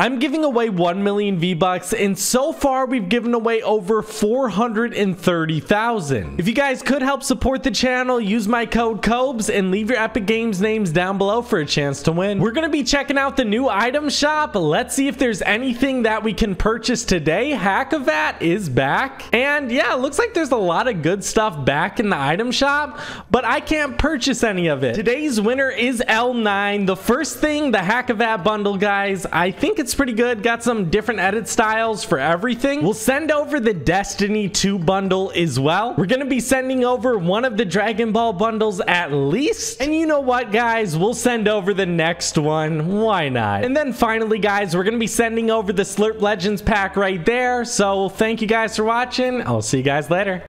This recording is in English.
I'm giving away 1 million V-Bucks, and so far we've given away over 430,000. If you guys could help support the channel, use my code KOBES and leave your Epic Games names down below for a chance to win. We're going to be checking out the new item shop. Let's see if there's anything that we can purchase today. Hacivat is back. And yeah, looks like there's a lot of good stuff back in the item shop, but I can't purchase any of it. Today's winner is L9. The first thing, the Hacivat bundle, guys, I think it's pretty good. Got some different edit styles for everything. We'll send over the Destiny 2 bundle as well. We're going to be sending over one of the Dragon Ball bundles at least. And you know what, guys? We'll send over the next one. Why not? And then finally, guys, we're going to be sending over the Slurp Legends pack right there. So thank you guys for watching. I'll see you guys later.